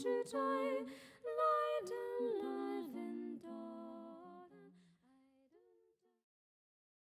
去追